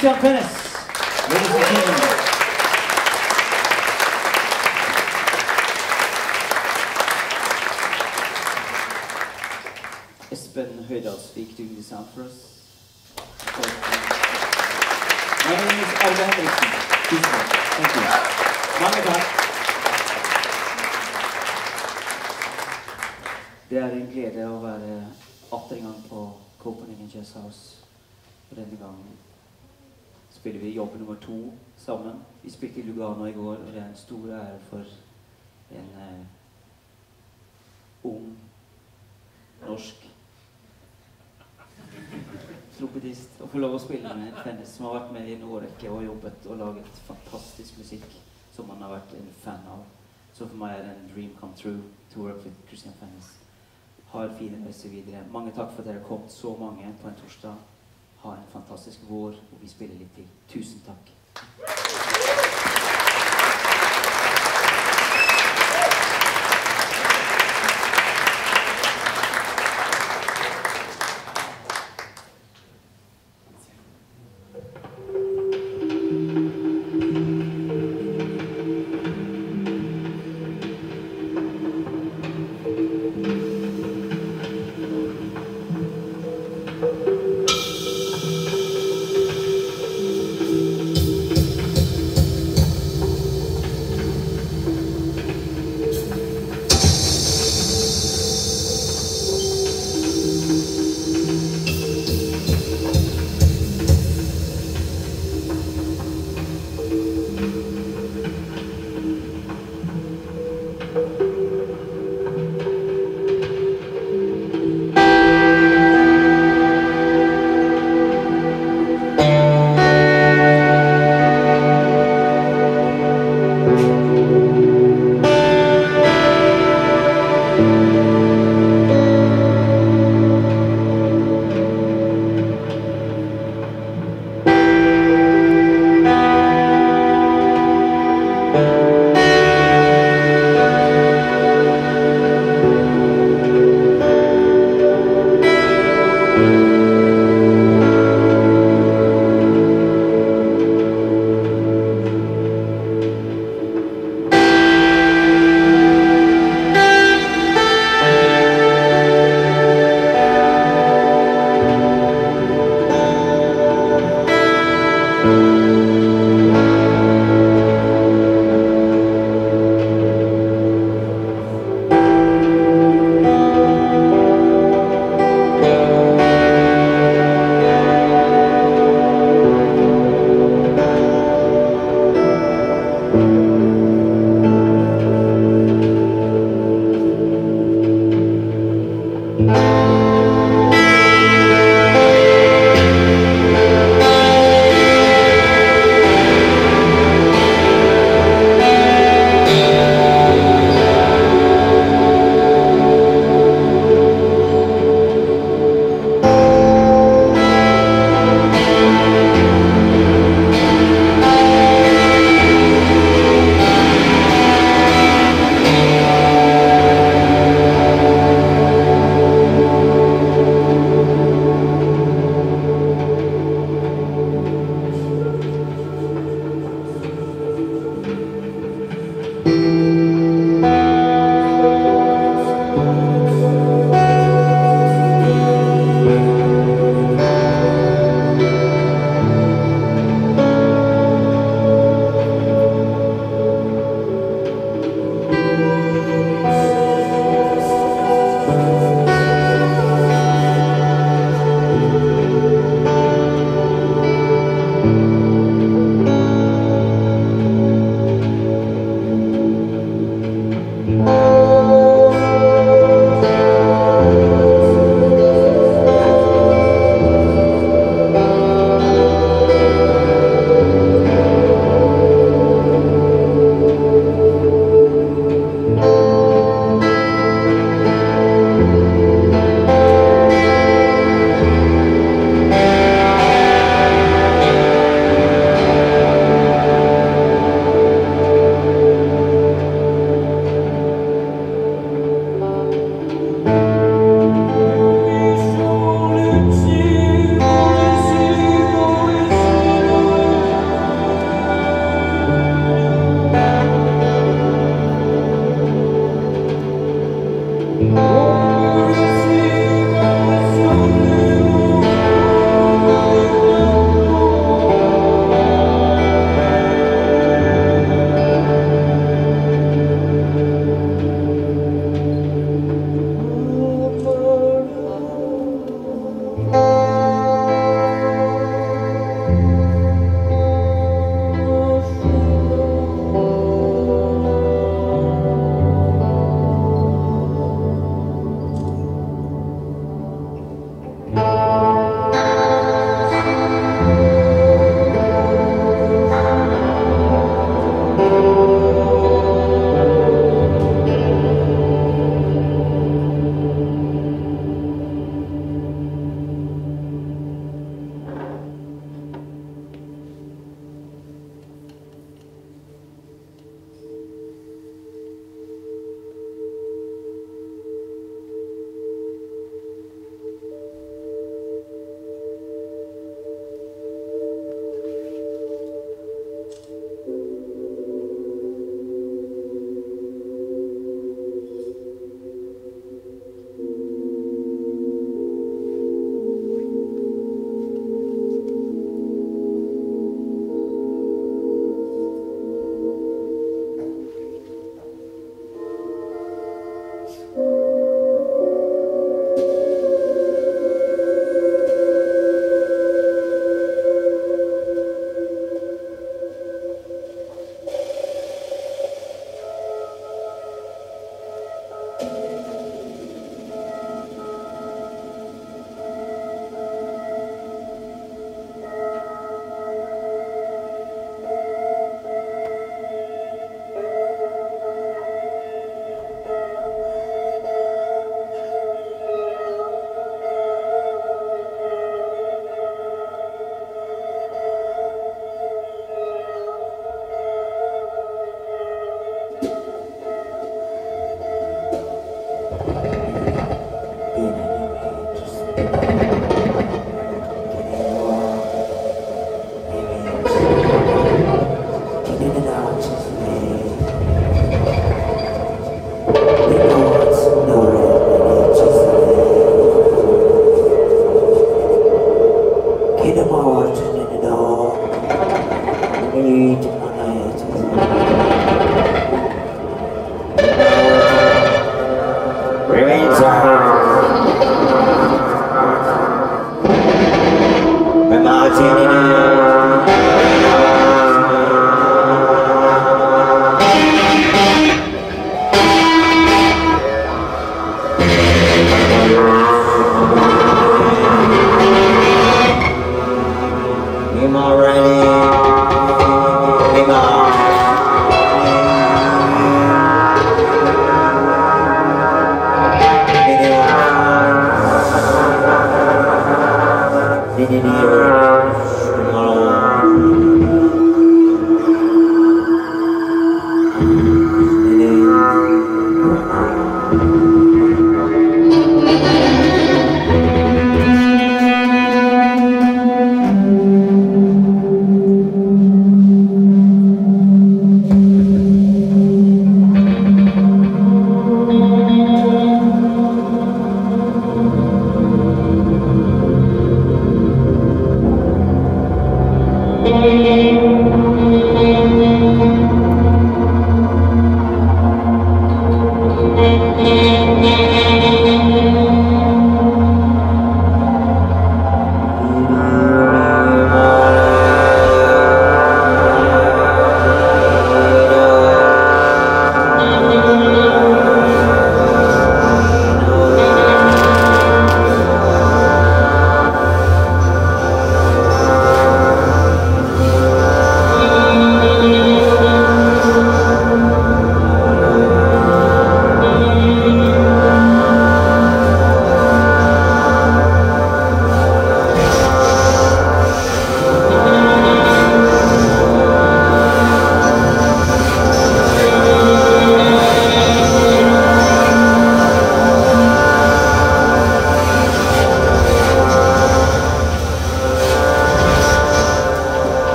Christian Fennes. Jobb nummer to sammen. Vi spilte i Lugano i går, og det er en stor ære for en eh, ung norsk trompetist å få lov å spille med Fennes, som har vært med i en årrekke og jobbet og laget fantastisk musikk som man har vært en fan av. Så for meg er det en dream come true to work with Christian Fennes. En fin reise videre. Mange takk for at dere kom, så mange på en torsdag. Ha en fantastisk vår, og vi spiller litt til. Tusen takk.